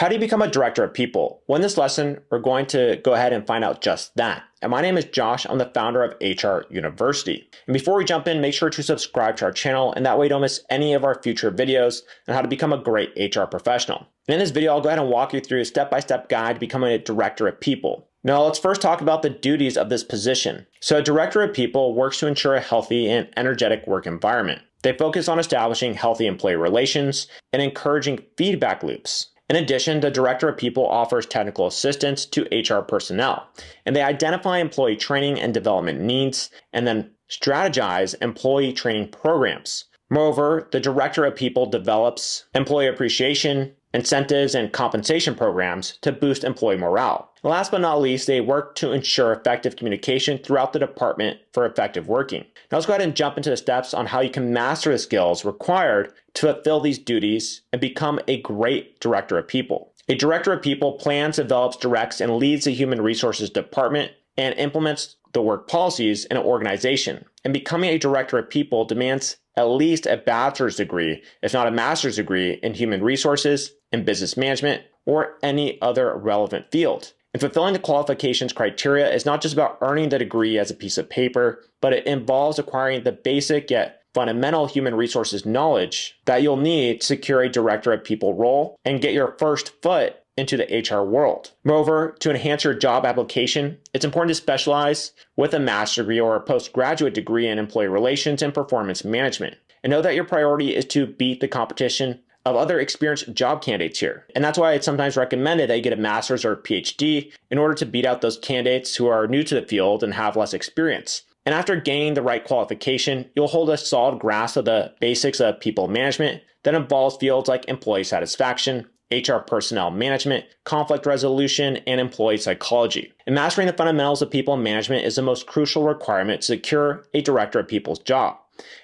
How do you become a director of people? Well, in this lesson, we're going to go ahead and find out just that. And my name is Josh. I'm the founder of HR University. And before we jump in, make sure to subscribe to our channel, and that way you don't miss any of our future videos on how to become a great HR professional. And in this video, I'll go ahead and walk you through a step-by-step guide to becoming a director of people. Now, let's first talk about the duties of this position. So, a director of people works to ensure a healthy and energetic work environment. They focus on establishing healthy employee relations and encouraging feedback loops. In addition, the Director of People offers technical assistance to HR personnel, and they identify employee training and development needs and then strategize employee training programs. Moreover, the Director of People develops employee appreciation, incentives, and compensation programs to boost employee morale. Last but not least, they work to ensure effective communication throughout the department for effective working. Now let's go ahead and jump into the steps on how you can master the skills required to fulfill these duties and become a great director of people. A director of people plans, develops, directs, and leads the human resources department and implements the work policies in an organization. And becoming a director of people demands at least a bachelor's degree, if not a master's degree, in human resources, and business management, or any other relevant field. And fulfilling the qualifications criteria is not just about earning the degree as a piece of paper, but it involves acquiring the basic yet fundamental human resources knowledge that you'll need to secure a director of people role and get your first foot into the HR world. Moreover, to enhance your job application, it's important to specialize with a master's degree or a postgraduate degree in employee relations and performance management. And know that your priority is to beat the competition of other experienced job candidates here. And that's why it's sometimes recommended that you get a master's or a PhD in order to beat out those candidates who are new to the field and have less experience. And after gaining the right qualification, you'll hold a solid grasp of the basics of people management that involves fields like employee satisfaction, HR personnel management, conflict resolution, and employee psychology. And mastering the fundamentals of people management is the most crucial requirement to secure a director of people's job.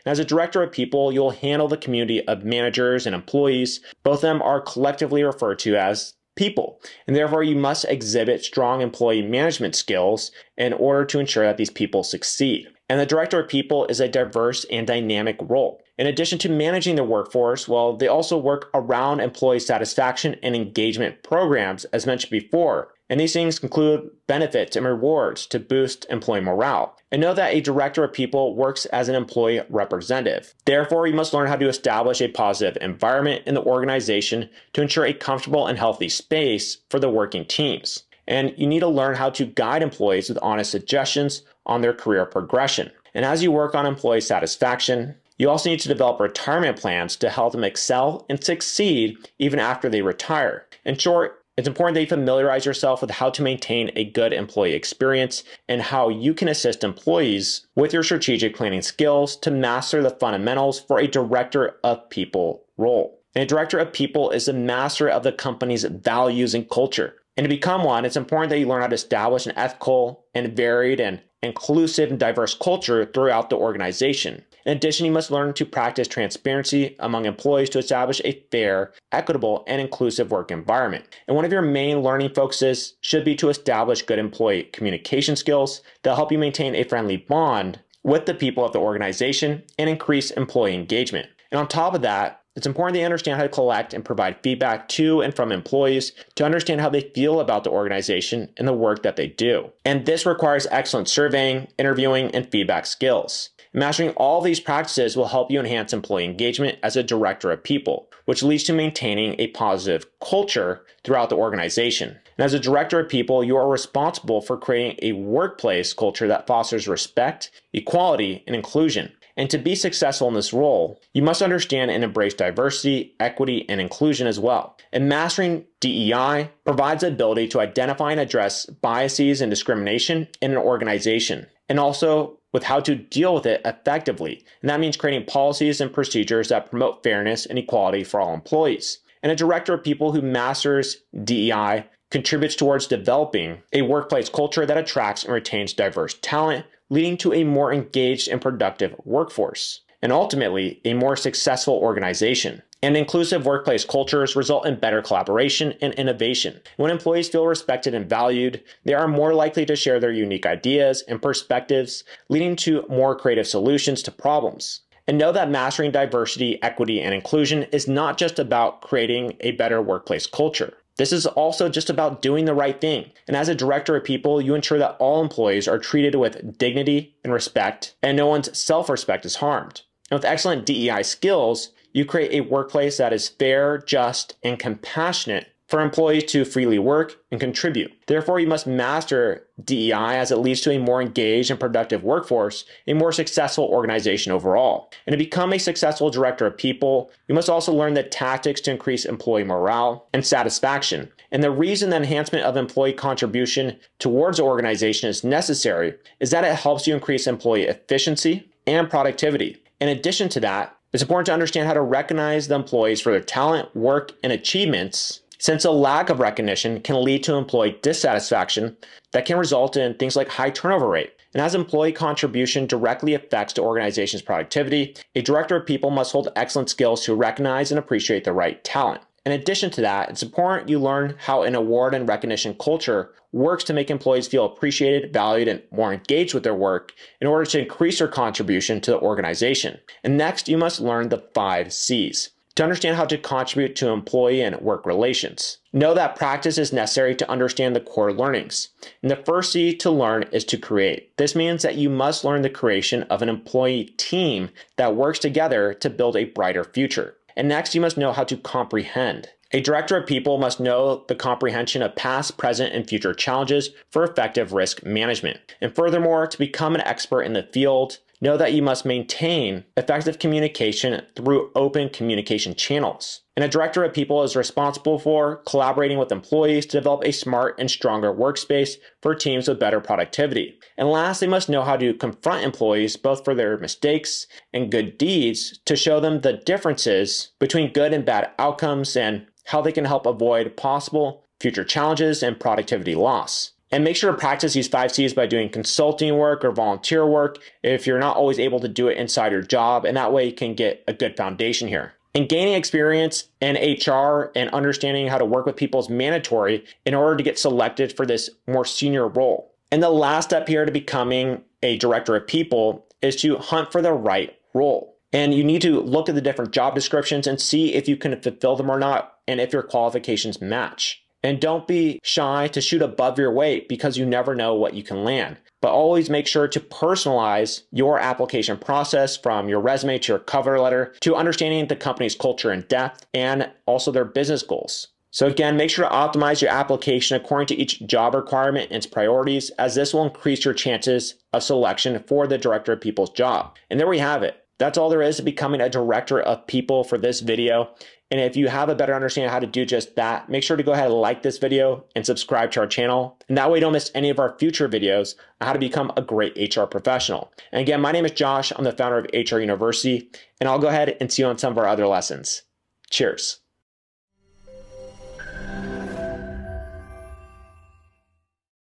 And as a director of people, you'll handle the community of managers and employees. Both of them are collectively referred to as people. And therefore, you must exhibit strong employee management skills in order to ensure that these people succeed. And the director of people is a diverse and dynamic role. In addition to managing the workforce, well, they also work around employee satisfaction and engagement programs, as mentioned before. And these things include benefits and rewards to boost employee morale. And know that a director of people works as an employee representative. Therefore, you must learn how to establish a positive environment in the organization to ensure a comfortable and healthy space for the working teams. And you need to learn how to guide employees with honest suggestions on their career progression. And as you work on employee satisfaction, you also need to develop retirement plans to help them excel and succeed even after they retire. In short, it's important that you familiarize yourself with how to maintain a good employee experience and how you can assist employees with your strategic planning skills to master the fundamentals for a director of people role. And a director of people is the master of the company's values and culture. And to become one, it's important that you learn how to establish an ethical and varied and inclusive and diverse culture throughout the organization. In addition, you must learn to practice transparency among employees to establish a fair, equitable, and inclusive work environment. And one of your main learning focuses should be to establish good employee communication skills that help you maintain a friendly bond with the people of the organization and increase employee engagement. And on top of that, it's important you understand how to collect and provide feedback to and from employees to understand how they feel about the organization and the work that they do. And this requires excellent surveying, interviewing, and feedback skills. Mastering all these practices will help you enhance employee engagement as a director of people, which leads to maintaining a positive culture throughout the organization. And as a director of people, you are responsible for creating a workplace culture that fosters respect, equality, and inclusion. And to be successful in this role, you must understand and embrace diversity, equity, and inclusion as well. And mastering DEI provides the ability to identify and address biases and discrimination in an organization, and also with how to deal with it effectively. And that means creating policies and procedures that promote fairness and equality for all employees. And a director of people who masters DEI contributes towards developing a workplace culture that attracts and retains diverse talent, leading to a more engaged and productive workforce, and ultimately a more successful organization. And inclusive workplace cultures result in better collaboration and innovation. When employees feel respected and valued, they are more likely to share their unique ideas and perspectives, leading to more creative solutions to problems. And know that mastering diversity, equity, and inclusion is not just about creating a better workplace culture. This is also just about doing the right thing. And as a director of people, you ensure that all employees are treated with dignity and respect, and no one's self respect is harmed. And with excellent DEI skills, you create a workplace that is fair, just, and compassionate for employees to freely work and contribute. Therefore, you must master DEI as it leads to a more engaged and productive workforce, a more successful organization overall. And to become a successful director of people, you must also learn the tactics to increase employee morale and satisfaction. And the reason the enhancement of employee contribution towards the organization is necessary is that it helps you increase employee efficiency and productivity. In addition to that, it's important to understand how to recognize the employees for their talent, work, and achievements since a lack of recognition can lead to employee dissatisfaction that can result in things like high turnover rate. And as employee contribution directly affects the organization's productivity, a director of people must hold excellent skills to recognize and appreciate the right talent. In addition to that, it's important you learn how an award and recognition culture works to make employees feel appreciated, valued, and more engaged with their work in order to increase their contribution to the organization. And next, you must learn the five C's to understand how to contribute to employee and work relations. Know that practice is necessary to understand the core learnings. And the first C to learn is to create. This means that you must learn the creation of an employee team that works together to build a brighter future. And next, you must know how to comprehend. A director of people must know the comprehension of past, present, and future challenges for effective risk management. And furthermore, to become an expert in the field, know that you must maintain effective communication through open communication channels. And a director of people is responsible for collaborating with employees to develop a smart and stronger workspace for teams with better productivity. And last, they must know how to confront employees both for their mistakes and good deeds to show them the differences between good and bad outcomes and how they can help avoid possible future challenges and productivity loss. And make sure to practice these five C's by doing consulting work or volunteer work if you're not always able to do it inside your job. And that way you can get a good foundation here. And gaining experience in HR and understanding how to work with people is mandatory in order to get selected for this more senior role. And the last step here to becoming a director of people is to hunt for the right role. And you need to look at the different job descriptions and see if you can fulfill them or not and if your qualifications match. And don't be shy to shoot above your weight because you never know what you can land. But always make sure to personalize your application process from your resume to your cover letter to understanding the company's culture in depth and also their business goals. So again, make sure to optimize your application according to each job requirement and its priorities, as this will increase your chances of selection for the director of people's job. And there we have it. That's all there is to becoming a director of people for this video. And if you have a better understanding how to do just that, make sure to go ahead and like this video and subscribe to our channel. And that way you don't miss any of our future videos on how to become a great HR professional. And again, my name is Josh. I'm the founder of HR University, and I'll go ahead and see you on some of our other lessons. Cheers.